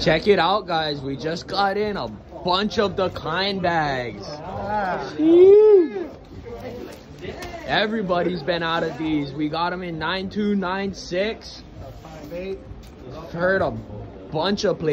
Check it out, guys. We just got in a bunch of Dakine bags. Everybody's been out of these. We got them in 9296. Heard a bunch of places.